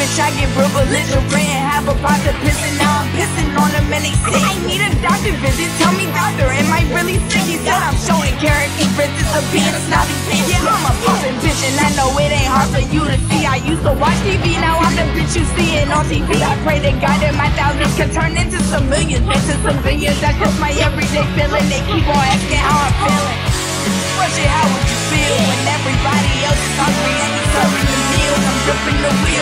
bitch, I get real belligerent. Have a pot to piss and now I'm pissing on them and they say I need a doctor visit. Tell me, doctor, am I really sick? He said I'm showing character visits of being a snobby bitch. Yeah, I'm a poppin' bitch and I know it ain't hard for you to see. I used to watch TV, now I'm the bitch you seeing on TV. I pray to God that my thousands can turn into some millions, into some billions. That's just my everyday feeling. They keep on asking how I'm feeling.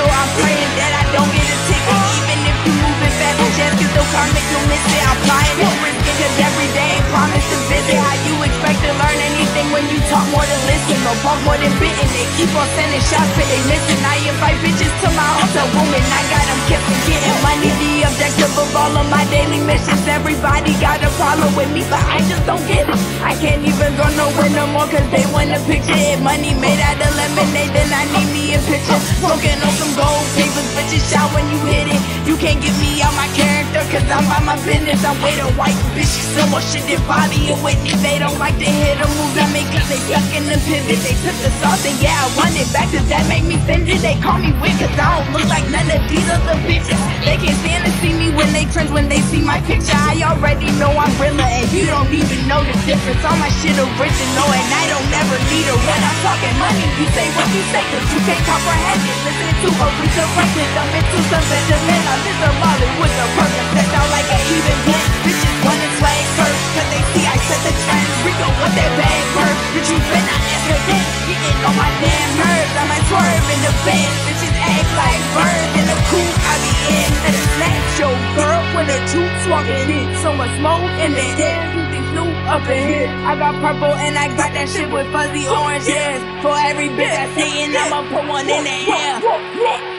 I'm praying that I don't get a ticket, even if you move it fast. They'll come make you miss it. I'm flying cause every day ain't promised to visit. How you expect to learn anything when you talk more than listen? More than bitten. They keep on sending shots, but they missing. I invite bitches to my hotel room and I got them kissing, getting money. The objective of all of my daily missions. Everybody got a problem with me, but I just don't get it. I can't even go nowhere no more cause they want a picture. Money made out of lemonade, then I need me a picture. Smoking on some gold papers, bitches shout when you hit it. You can't get me out my character cause I'm by my business. I'm way to white bitches. So much shit that Bobby and Whitney. They don't like to hear the moves I make they stuck in the pivot. They took the sauce and yeah, I want it back cause that make me it. They call me weird cause I don't look like none of these other bitches. They can't stand to see me when they cringe when they see my picture. I already know I'm realer and you don't even know the difference. All my shit original and I don't never need a when I'm talking money. You say what you say cause you can't comprehend it. Listen to a resurrected. I'm into some Benjamin. I'm Mr. set the trend. Rico want that bag first. Bitch, you better not ask her then. Getting on my damn nerves. I might swerve in the bed. Bitches act like birds in the coop. I be in at a snack show, girl. When the troops walking in, so much smoke in the air. You think up in here? I got purple and I got that shit with fuzzy orange hairs. For every bitch I see, and I'ma put one in the air.